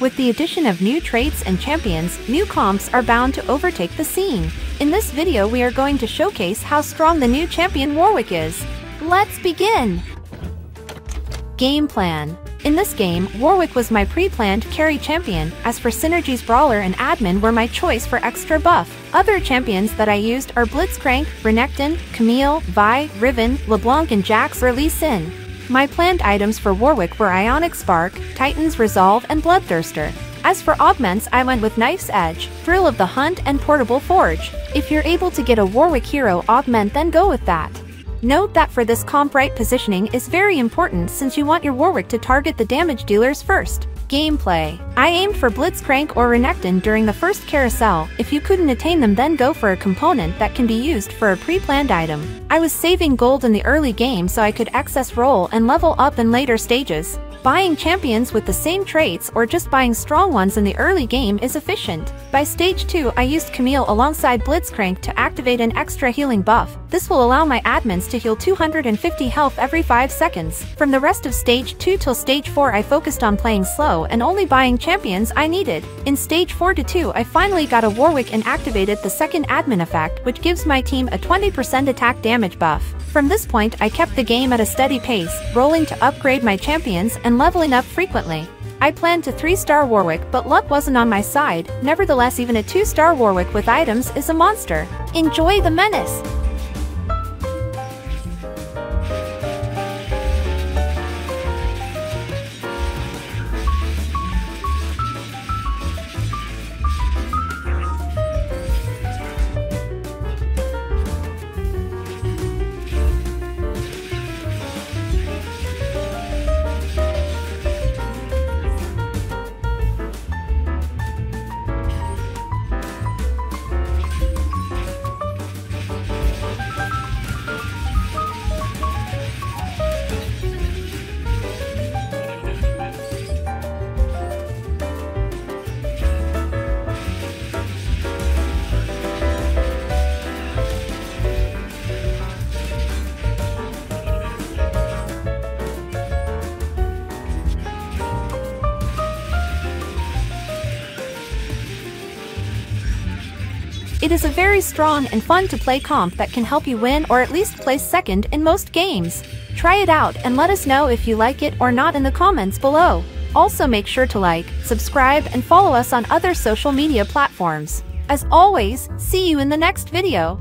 With the addition of new traits and champions, new comps are bound to overtake the scene. In this video we are going to showcase how strong the new champion Warwick is. Let's begin! Game Plan In this game, Warwick was my pre-planned carry champion, as for Synergy's Brawler and Admin were my choice for extra buff. Other champions that I used are Blitzcrank, Renekton, Camille, Vi, Riven, LeBlanc and Jax or Lee Sin. My planned items for Warwick were Ionic Spark, Titan's Resolve and Bloodthirster. As for augments I went with Knife's Edge, Thrill of the Hunt and Portable Forge. If you're able to get a Warwick hero augment then go with that. Note that for this comp right positioning is very important since you want your Warwick to target the damage dealers first. Gameplay. I aimed for Blitzcrank or Renekton during the first carousel, if you couldn't attain them then go for a component that can be used for a pre-planned item. I was saving gold in the early game so I could access roll and level up in later stages. Buying champions with the same traits or just buying strong ones in the early game is efficient. By stage 2 I used Camille alongside Blitzcrank to activate an extra healing buff. This will allow my admins to heal 250 health every 5 seconds. From the rest of stage 2 till stage 4 I focused on playing slow and only buying champions I needed. In stage 4 to 2 I finally got a Warwick and activated the second admin effect which gives my team a 20% attack damage buff. From this point I kept the game at a steady pace, rolling to upgrade my champions and leveling up frequently. I planned to 3-star Warwick but luck wasn't on my side, nevertheless even a 2-star Warwick with items is a monster. Enjoy the menace! It is a very strong and fun to play comp that can help you win or at least place second in most games. Try it out and let us know if you like it or not in the comments below. Also make sure to like, subscribe and follow us on other social media platforms. As always, see you in the next video.